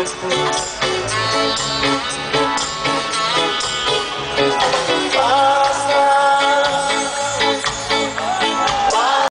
осталось.